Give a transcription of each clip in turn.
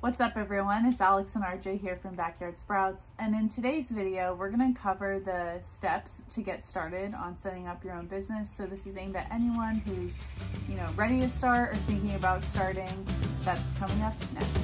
What's up everyone? It's Alex and RJ here from Backyard Sprouts and in today's video we're going to cover the steps to get started on setting up your own business. So this is aimed at anyone who's you know ready to start or thinking about starting. That's coming up next.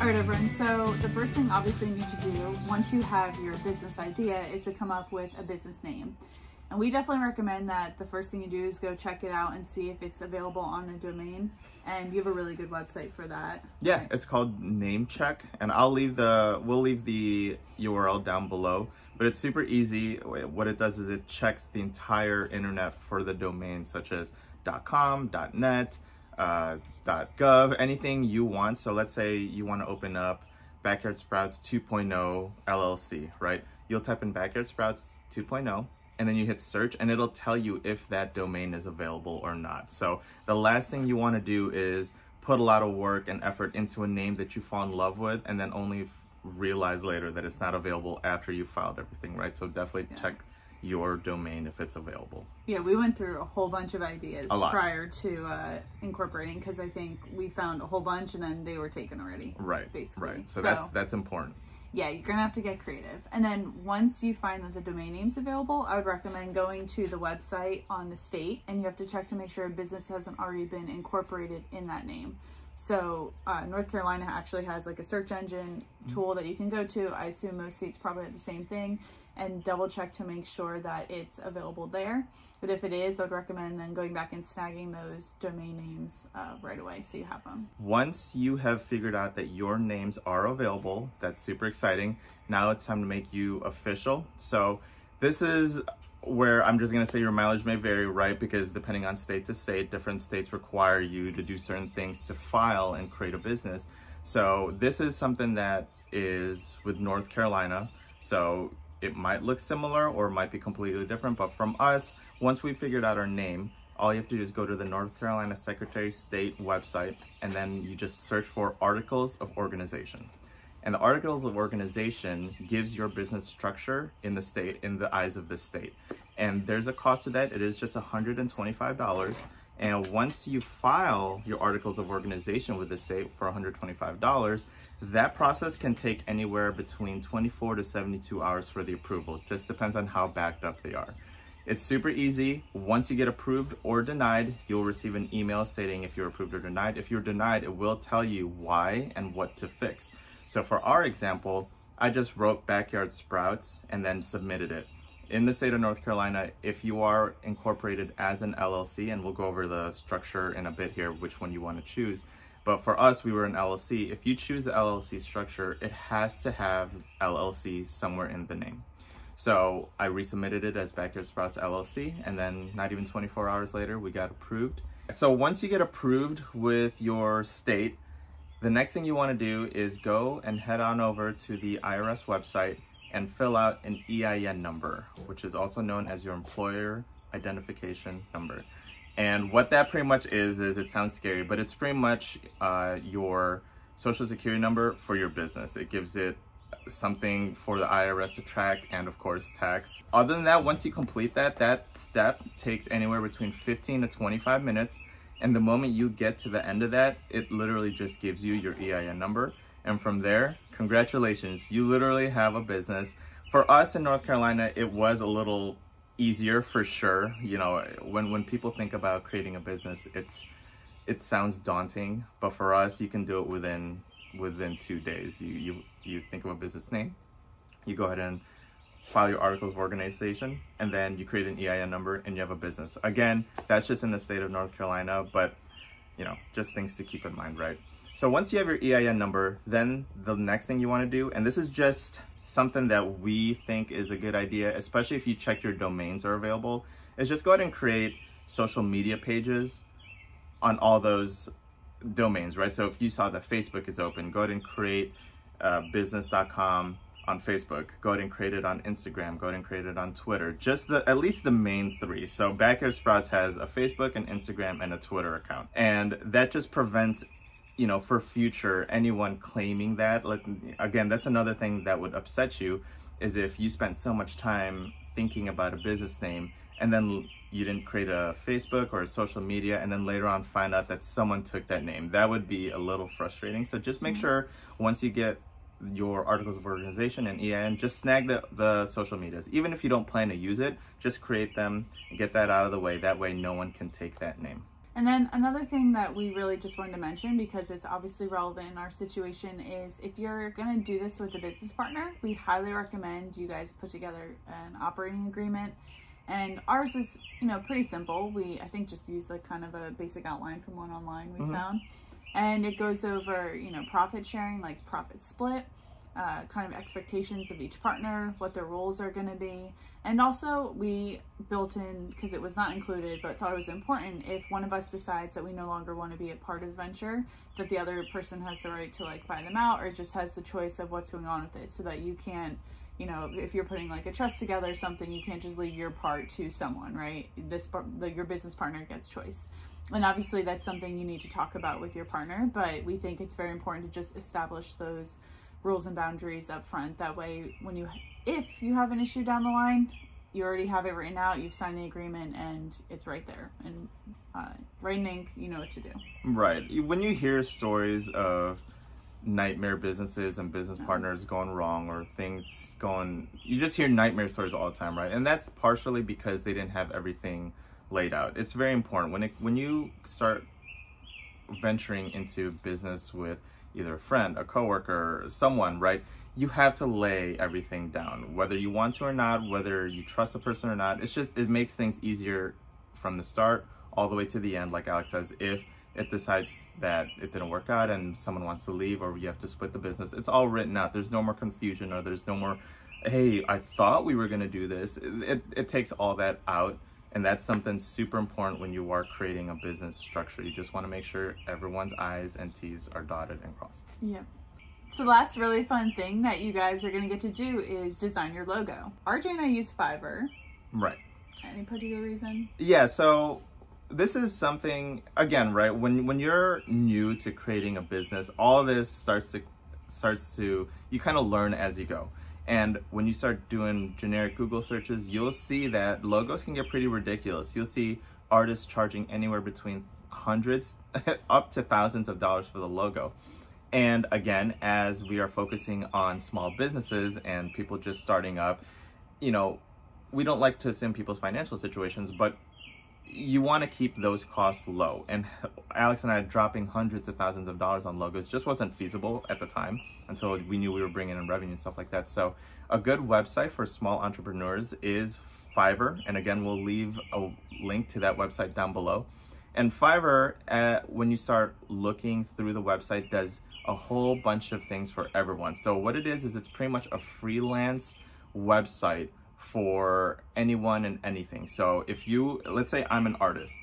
Alright everyone, so the first thing obviously you need to do once you have your business idea is to come up with a business name. And we definitely recommend that the first thing you do is go check it out and see if it's available on a domain. And you have a really good website for that. Yeah, right? it's called Namecheck, and I'll leave the we'll leave the URL down below. But it's super easy. What it does is it checks the entire internet for the domains such as .com, .net, uh, .gov, anything you want. So let's say you want to open up Backyard Sprouts 2.0 LLC, right? You'll type in Backyard Sprouts 2.0 and then you hit search and it'll tell you if that domain is available or not. So the last thing you want to do is put a lot of work and effort into a name that you fall in love with and then only realize later that it's not available after you filed everything, right? So definitely yeah. check your domain if it's available. Yeah, we went through a whole bunch of ideas prior to uh, incorporating because I think we found a whole bunch and then they were taken already. Right. Basically. Right. So, so that's that's important yeah, you're gonna have to get creative. And then once you find that the domain name's available, I would recommend going to the website on the state and you have to check to make sure a business hasn't already been incorporated in that name. So uh, North Carolina actually has like a search engine tool that you can go to. I assume most states probably have the same thing and double check to make sure that it's available there. But if it is, I'd recommend then going back and snagging those domain names uh, right away so you have them. Once you have figured out that your names are available, that's super exciting. Now it's time to make you official. So this is where I'm just gonna say your mileage may vary, right? Because depending on state to state, different states require you to do certain things to file and create a business. So this is something that is with North Carolina. So it might look similar or might be completely different, but from us, once we figured out our name, all you have to do is go to the North Carolina Secretary of State website and then you just search for Articles of Organization. And the Articles of Organization gives your business structure in the state, in the eyes of the state. And there's a cost to that. It is just $125. And once you file your Articles of Organization with the state for $125, that process can take anywhere between 24 to 72 hours for the approval. Just depends on how backed up they are. It's super easy. Once you get approved or denied, you'll receive an email stating if you're approved or denied. If you're denied, it will tell you why and what to fix. So for our example, I just wrote backyard sprouts and then submitted it. In the state of North Carolina, if you are incorporated as an LLC, and we'll go over the structure in a bit here, which one you want to choose, but for us, we were an LLC. If you choose the LLC structure, it has to have LLC somewhere in the name. So I resubmitted it as Backyard Sprouts LLC, and then not even 24 hours later, we got approved. So once you get approved with your state, the next thing you want to do is go and head on over to the IRS website and fill out an EIN number, which is also known as your employer identification number. And what that pretty much is, is it sounds scary, but it's pretty much uh, your social security number for your business. It gives it something for the IRS to track and of course tax. Other than that, once you complete that, that step takes anywhere between 15 to 25 minutes. And the moment you get to the end of that, it literally just gives you your EIN number. And from there, congratulations, you literally have a business. For us in North Carolina, it was a little easier for sure. You know, when, when people think about creating a business, it's it sounds daunting, but for us, you can do it within within two days. You you you think of a business name, you go ahead and file your articles of organization, and then you create an EIN number and you have a business. Again, that's just in the state of North Carolina, but you know, just things to keep in mind, right? So once you have your EIN number, then the next thing you want to do, and this is just something that we think is a good idea, especially if you check your domains are available, is just go ahead and create social media pages on all those domains, right? So if you saw that Facebook is open, go ahead and create uh, business.com on Facebook. Go ahead and create it on Instagram. Go ahead and create it on Twitter. Just the at least the main three. So Backyard Sprouts has a Facebook, an Instagram, and a Twitter account, and that just prevents you know, for future, anyone claiming that, like, again, that's another thing that would upset you, is if you spent so much time thinking about a business name and then you didn't create a Facebook or a social media and then later on find out that someone took that name. That would be a little frustrating. So just make mm-hmm. sure once you get your articles of organization and EIN, just snag the, the social medias. Even if you don't plan to use it, just create them, get that out of the way. That way no one can take that name. And then another thing that we really just wanted to mention because it's obviously relevant in our situation is if you're going to do this with a business partner, we highly recommend you guys put together an operating agreement. And ours is, you know, pretty simple. We I think just use like kind of a basic outline from one online we mm-hmm. found. And it goes over, you know, profit sharing, like profit split, uh, kind of expectations of each partner, what their roles are going to be. And also, we built in, because it was not included, but thought it was important, if one of us decides that we no longer want to be a part of the venture, that the other person has the right to like buy them out or just has the choice of what's going on with it so that you can't, you know, if you're putting like a trust together or something, you can't just leave your part to someone, right? This, the, your business partner gets choice and obviously that's something you need to talk about with your partner but we think it's very important to just establish those rules and boundaries up front. That way, when you, if you have an issue down the line, you already have it written out, you've signed the agreement, and it's right there. And uh, right in ink, you know what to do. Right. When you hear stories of nightmare businesses and business uh-huh. partners going wrong or things going, you just hear nightmare stories all the time, right? And that's partially because they didn't have everything laid out. It's very important when it when you start venturing into business with either a friend, a coworker, someone, right? You have to lay everything down, whether you want to or not, whether you trust a person or not. It's just, it makes things easier from the start all the way to the end, like Alex says, if it decides that it didn't work out and someone wants to leave or you have to split the business, it's all written out. There's no more confusion or there's no more, hey, I thought we were going to do this. It, it, it takes all that out and that's something super important when you are creating a business structure. You just want to make sure everyone's I's and T's are dotted and crossed. Yeah. So the last really fun thing that you guys are going to get to do is design your logo. RJ and I use Fiverr. Right. Any particular reason? Yeah, so this is something again, right? When when you're new to creating a business, all this starts to starts to you kind of learn as you go. And when you start doing generic Google searches, you'll see that logos can get pretty ridiculous. You'll see artists charging anywhere between hundreds up to thousands of dollars for the logo. And again, as we are focusing on small businesses and people just starting up, you know, we don't like to assume people's financial situations, but you want to keep those costs low. And Alex and I dropping hundreds of thousands of dollars on logos just wasn't feasible at the time until we knew we were bringing in revenue and stuff like that. So a good website for small entrepreneurs is Fiverr. And again, we'll leave a link to that website down below. And Fiverr, uh, when you start looking through the website, does a whole bunch of things for everyone. So what it is, is it's pretty much a freelance website for anyone and anything. So if you, let's say I'm an artist,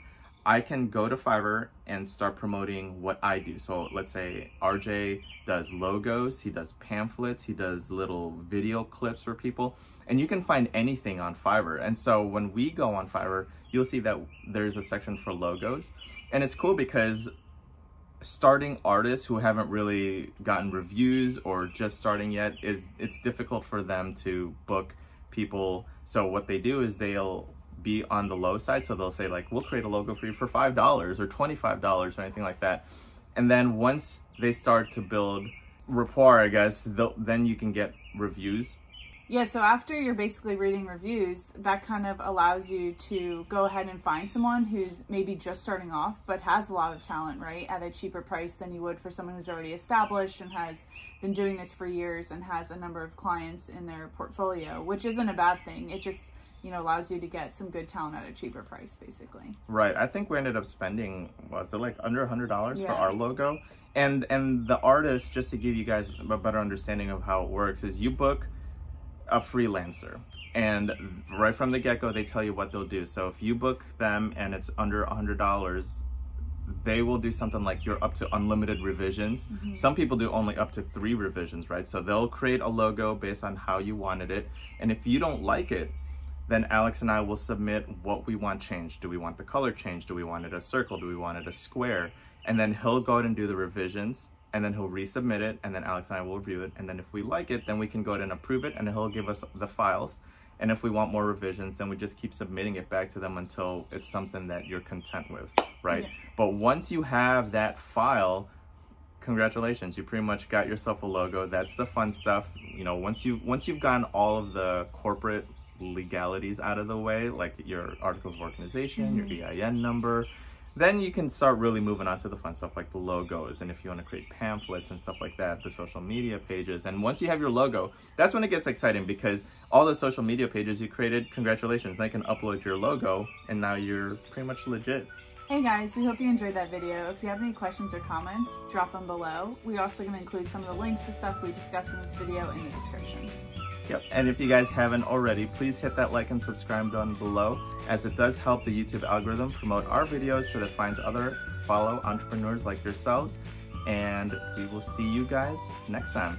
I can go to Fiverr and start promoting what I do. So let's say RJ does logos, he does pamphlets, he does little video clips for people, and you can find anything on Fiverr. And so when we go on Fiverr, you'll see that there's a section for logos. And it's cool because starting artists who haven't really gotten reviews or just starting yet is it's difficult for them to book people. So what they do is they'll be on the low side. So they'll say like, we'll create a logo for you for $5 or $25 or anything like that. And then once they start to build rapport, I guess, then you can get reviews yeah, so after you're basically reading reviews, that kind of allows you to go ahead and find someone who's maybe just starting off but has a lot of talent, right, at a cheaper price than you would for someone who's already established and has been doing this for years and has a number of clients in their portfolio, which isn't a bad thing. It just you know allows you to get some good talent at a cheaper price basically right i think we ended up spending was it like under a hundred dollars yeah. for our logo and and the artist just to give you guys a better understanding of how it works is you book a freelancer and right from the get-go they tell you what they'll do so if you book them and it's under a hundred dollars they will do something like you're up to unlimited revisions mm-hmm. some people do only up to three revisions right so they'll create a logo based on how you wanted it and if you don't like it then Alex and I will submit what we want changed. Do we want the color changed? Do we want it a circle? Do we want it a square? And then he'll go out and do the revisions and then he'll resubmit it and then Alex and I will review it and then if we like it then we can go ahead and approve it and he'll give us the files And if we want more revisions, then we just keep submitting it back to them until it's something that you're content with, right? Yeah. But once you have that file, congratulations, you pretty much got yourself a logo. That's the fun stuff. You know, once you've once you've gotten all of the corporate legalities out of the way, like your articles of organization, your mm-hmm. EIN number, then you can start really moving on to the fun stuff like the logos and if you want to create pamphlets and stuff like that the social media pages and once you have your logo that's when it gets exciting because all the social media pages you created congratulations i can upload your logo and now you're pretty much legit Hey guys, we hope you enjoyed that video. If you have any questions or comments, drop them below. We're also going to include some of the links to stuff we discussed in this video in the description. Yep. And if you guys haven't already, please hit that like and subscribe button below as it does help the YouTube algorithm promote our videos so that it finds other follow entrepreneurs like yourselves. And we will see you guys next time.